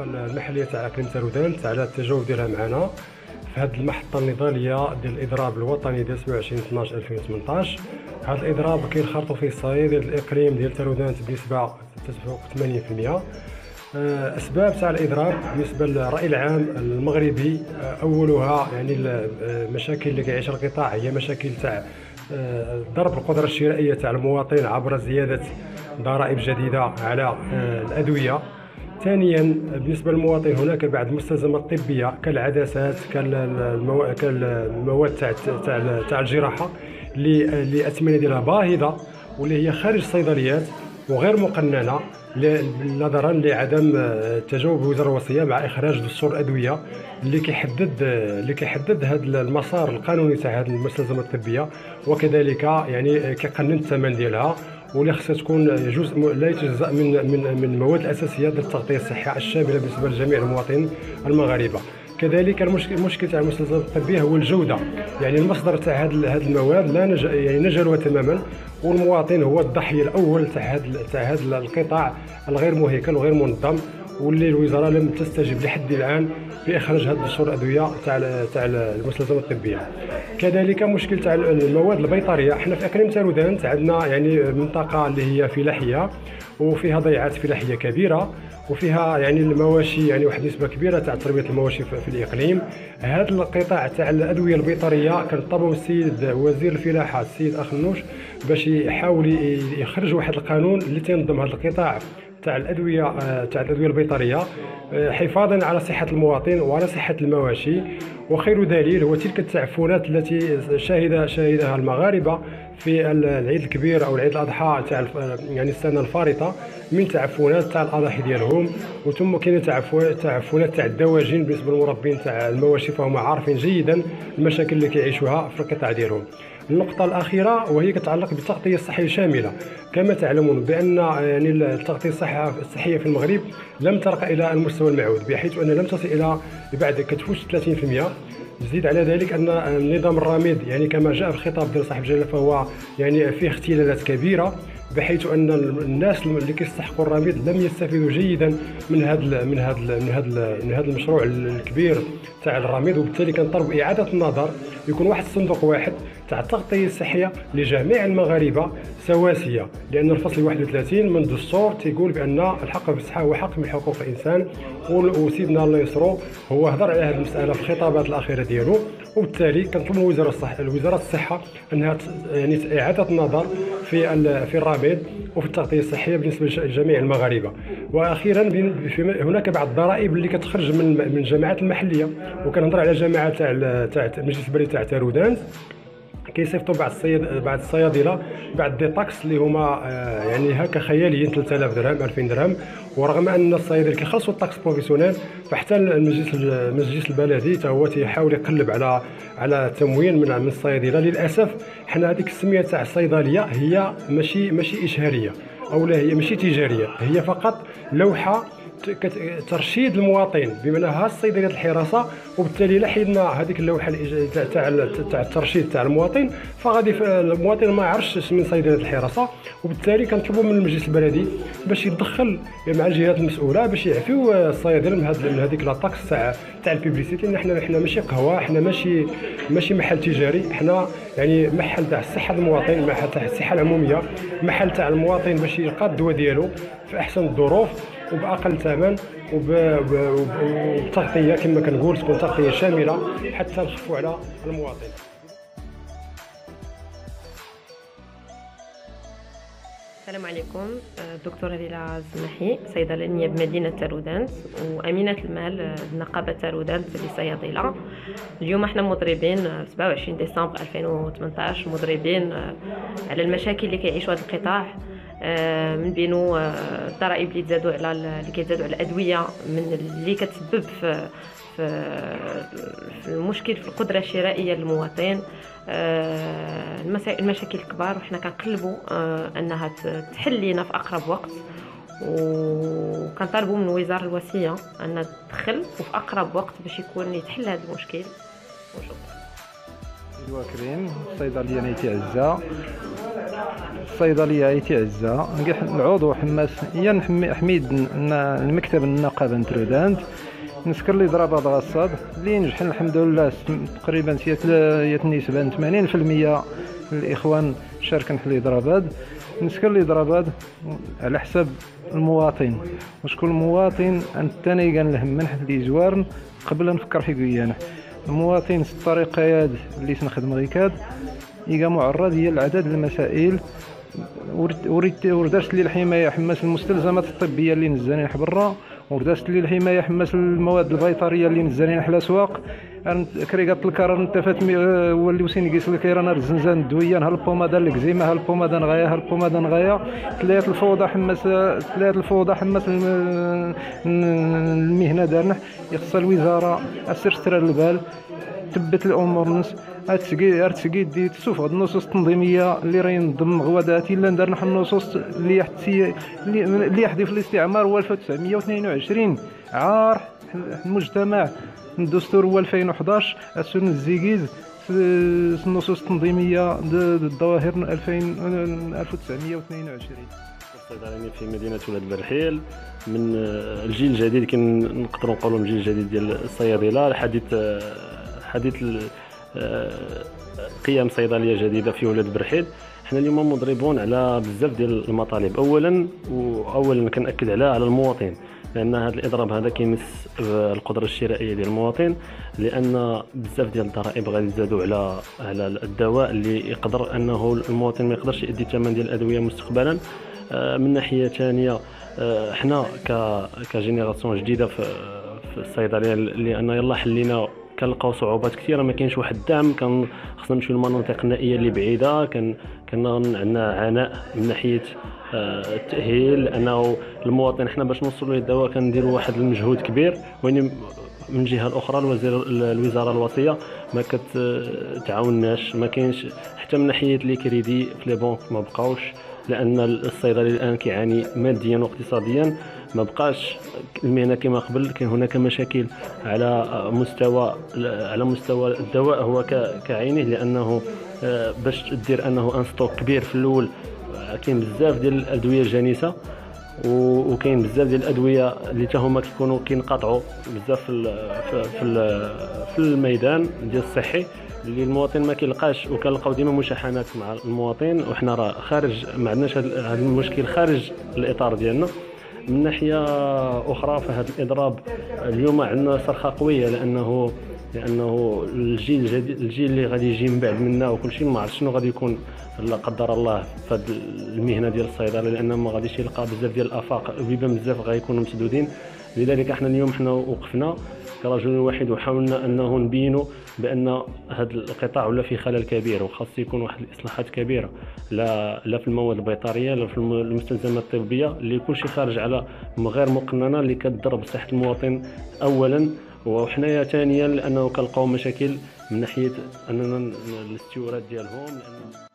المحلية تاع اقليم تارودانت على التجاوب ديالها معنا في هذه المحطة النضالية ديال الإضراب الوطني ديال 27 12 2018 هذا الإضراب كينخرطوا فيه الصعيد ديال الإقليم ديال تارودانت بنسبة تتفوق 80% آه، أسباب تاع الإضراب بالنسبة للرأي العام المغربي آه، أولها يعني المشاكل اللي كيعيشها القطاع هي مشاكل تاع آه، ضرب القدرة الشرائية تاع المواطن عبر زيادة ضرائب جديدة على الأدوية. ثانيا بالنسبة للمواطن هناك بعض المستلزمات الطبية كالعدسات كالمواد تاع تاع الجراحة اللي الاثمنه ديالها باهظة واللي هي خارج الصيدليات وغير مقننة نظرا لعدم التجاوب الوزاره الوصية مع إخراج دستور الادويه اللي كيحدد اللي كيحدد هذا المسار القانوني تاع هذه المستلزمات الطبية وكذلك يعني كيقنن الثمن ديالها. واللي خصها تكون جزء لا يتجزأ من من من المواد الأساسية للتغطيه الصحية الشاملة بالنسبة لجميع المواطنين المغاربة. كذلك المشكل تاع المستلزمات الطبيه هو الجودة. يعني المصدر تاع هذه المواد لا نج... يعني نجلوها تماما والمواطن هو الضحيه الأول تاع هذا تاع هذا القطاع الغير مهيكل وغير منظم. واللي الوزارة لم تستجب لحد الآن باخراج هذا الدستور الأدوية تاع تاع المستلزمات الطبية. كذلك مشكل تاع المواد البيطرية. إحنا في اقليم تارودانت عندنا يعني منطقة اللي هي فلاحية وفيها ضيعات فلاحية كبيرة وفيها يعني المواشي يعني واحد النسبة كبيرة تاع تربيه المواشي في الإقليم. هذا القطاع تاع الأدوية البيطرية كان طلبوا السيد وزير الفلاحه السيد أخنوش باش يحاول يخرج واحد القانون اللي تنظم هذا القطاع. تاع الأدوية آه، تاع الأدوية البيطرية آه، حفاظا على صحة المواطن وعلى صحة المواشي. وخير دليل هو تلك التعفنات التي شهد شهدها المغاربة في العيد الكبير أو العيد الأضحى تاع يعني السنة الفارطة من تعفنات تاع الاضاحي ديالهم. وثم كاين تعفنات تاع الدواجن بالنسبة للمربين تاع المواشي فهم عارفين جيدا المشاكل اللي كيعيشوها في القطاع ديالهم. النقطة الأخيرة وهي كتعلق بالتغطية الصحية الشاملة كما تعلمون بأن يعني التغطية الصحية في المغرب لم ترقى إلى المستوى المعهود بحيث أن لم تصل إلى بعد كتفوت 30% زيد على ذلك أن النظام الرامد يعني كما جاء في الخطاب ديال صاحب الجلالة فهو يعني فيه اختلالات كبيرة بحيث أن الناس اللي كيستحقوا الرميد لم يستفيدوا جيدا من هذا من هذا من هذا من هذا المشروع الكبير تاع الرميد وبالتالي كنطلب إعادة النظر. يكون واحد الصندوق واحد تاع التغطيه الصحيه لجميع المغاربة سواسية لأن الفصل 31 من الدستور تيقول بأن الحق بالصحة هو حق من حقوق الإنسان. وسيدنا الله يسرو هو هضر على هذه المسألة في الخطابات الأخيرة ديالو. وبالتالي كنطلب من وزارة الصحه وزارة الصحة انها يعني إعادة النظر في في الرابط وفي التغطية الصحية بالنسبة لجميع المغاربة. وأخيرا هناك بعض الضرائب اللي كتخرج من من الجامعات المحلية. وكنهضر على جامعه تاع تاع المجلس البلدي تاع تارودانت كيصيفطوا بعض الصيد بعض الصيادلة بعض des taxes اللي هما آه، يعني هكا خياليين 3000 درهم 2000 درهم. ورغم أن الصيادله كيخلصوا ال taxe professionnelle فحتى المجلس المجلس البلدي حتى هو تيحاول يقلب على على تموين من من الصيادلة. للأسف حنا هذيك السمية تاع الصيدلية هي ماشي ماشي إشهارية أو لا هي ماشي تجارية. هي فقط لوحة ترشيد المواطن بمعنى ها الصيدليه الحراسة وبالتالي لا حيدنا هذيك اللوحة تاع تاع الترشيد تاع المواطن فغادي المواطن ما يعرفش من صيدليه الحراسة وبالتالي كنطلبوا من المجلس البلدي باش يتدخل مع الجهات المسؤولة باش يعفيو الصيادله من هذيك la taxe تاع تاع ال publicité. حنا حنا ماشي قهوة حنا ماشي ماشي محل تجاري حنا يعني محل تاع الصحة المواطن محل تاع الصحة العمومية محل تاع المواطن باش يلقى الدواء ديالو في أحسن الظروف. وبأقل ثمن وبتغطية كما كنقول تكون تغطيه شاملة حتى نخفوا على المواطن. السلام عليكم الدكتورة ليلى الزمحي صيدلانية بمدينة تارودانت وأمينة المال نقابة تارودانت للصيادلة. اليوم إحنا مضربين 27 ديسمبر 2018 مضربين على المشاكل اللي كيعيشوا هذا القطاع. من بينو آه، الضرائب اللي تزادوا على اللي كيزادوا على الأدوية من اللي كتسبب في في المشكل في القدرة الشرائية للمواطن. آه، المشاكل الكبار وحنا كنقلبوا أنها تحل لينا في أقرب وقت. وكنطالبوا من وزارة الوصية انها تدخل وفي أقرب وقت باش يكون يتحل هذا المشكل. وشكرا كريم صيدليه نيتي عزه الصيدلية ايتي عزه العضو حماس هي حميد المكتب النقابه نترودانت نسكر لي ضربة غصاد اللي نجح الحمد لله تقريبا هي النسبة 80% الإخوان شاركن في الإضرابات نسكر الإضرابات على حساب المواطن. وشكون المواطن؟ تاني كان الهم اللي زوارن قبل نفكر في قيانة. المواطن الطريقة اللي سنخدم غيكاد يقا معرض هي العدد المسائل وردرت لي الحماية حماس المستلزمات الطبية اللي نزلين برا وردرت لي الحماية حماس المواد البيطرية اللي نزلين حلا سواق كريقات الكرر نتفات وسين يقيس لك رانا الزنزان الدوية ها البومادا الكزيمة ها البومادا نغايا ها البومادا نغايا ثلاث الفوضى حماس ثلاث الفوضى حماس المهنة دارنا يخص الوزارة أسر ترى البال. تبت الأمور نس اتسقي ارتسقي دي تسوف النصوص التنظيمية اللي راهي نضم غواداتي الا ندار نحن النصوص اللي يحتسي اللي يحدث الاستعمار هو 1922 عار المجتمع الدستور هو 2011 السن الزيكيز النصوص التنظيمية الظواهر 1922 الصيدلاني في مدينة ولاد برحيل من الجيل الجديد كي نقدروا نقولوا الجيل الجديد ديال الصيادلة الحديث حديث قيام صيدلية جديدة في ولاد برحيل. حنا اليوم مضربون على بزاف ديال المطالب. اولا واولا كنأكد على على المواطن لأن هذا الإضراب هذا كيمس القدرة الشرائية ديال المواطن لأن بزاف ديال الضرائب غادي يزادوا على على الدواء اللي يقدر أنه المواطن ما يقدرش يدي الثمن ديال الأدوية مستقبلا. آه، من ناحية ثانية آه، حنا كجينيراسيون جديدة في الصيدلية لأن يلا حلينا كنلقاو صعوبات كثيرة ما كاينش واحد الدعم كان خصنا نمشيو للمناطق النائيه اللي بعيدة كان كان عندنا عناء من ناحية آه، التأهيل لأنه المواطن حنا باش نوصلوا للدواء كنديروا واحد المجهود كبير وين من جهة الأخرى الوزير الوزارة الوصيه ما كتعاونناش ما كاينش حتى من ناحية les crédits في les banques ما بقاوش لأن الصيدلي الآن كيعاني ماديا واقتصاديا. ما بقاش المهنة كما قبل كاين هناك مشاكل على مستوى على مستوى الدواء هو كعينه لأنه آه، باش دير أنه un stock كبير في الأول كاين بزاف ديال الأدوية الجنيسة وكاين بزاف ديال الأدوية اللي حتى كيكونوا كينقطعوا بزاف في في في الميدان ديال الصحي اللي المواطن ما كيلقاش وكنلقاو ديما مشاحنات مع المواطن وحنا راه خارج ما عندناش هذا المشكل خارج الإطار ديالنا. من ناحية أخرى فهذا الإضراب اليوم عندنا صرخة قوية لأنه لأنه الجيل الجديد الجيل اللي غادي يجي من بعد منا وكل شيء ما عرفت شنو غادي يكون لا قدر الله في هذه المهنة ديال الصيدلة لأنه ما غاديش يلقى بزاف ديال الآفاق بيبان بزاف غيكونوا مسدودين. لذلك إحنا اليوم حنا وقفنا. كرجل واحد وحاولنا انه نبينوا بأن هذا القطاع ولا في خلل كبير وخاص يكون واحد الإصلاحات كبيرة لا لا في المواد البيطرية لا في المستلزمات الطبية اللي كلشي خارج على غير مقننة اللي كتضرب صحه المواطن اولا. وحنايا ثانيا لأنه كنلقاو مشاكل من ناحية أننا الاستيراد ديالهم لأنه